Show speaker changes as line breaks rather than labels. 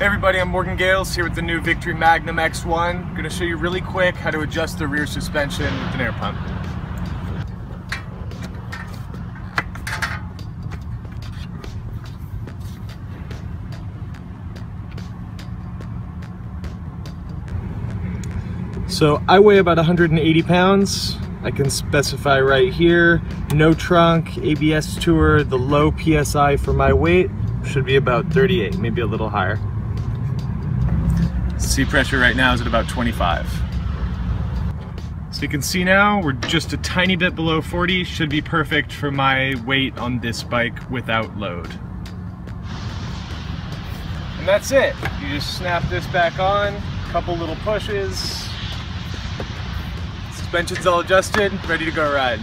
Hey everybody, I'm Morgan Gales here with the new Victory Magnum X1. I'm going to show you really quick how to adjust the rear suspension with an air pump. So I weigh about 180 pounds. I can specify right here, no trunk, ABS tour, the low PSI for my weight should be about 38, maybe a little higher. Seat pressure right now is at about 25. So you can see now we're just a tiny bit below 40, should be perfect for my weight on this bike without load. And that's it. You just snap this back on, couple little pushes, suspension's all adjusted, ready to go ride.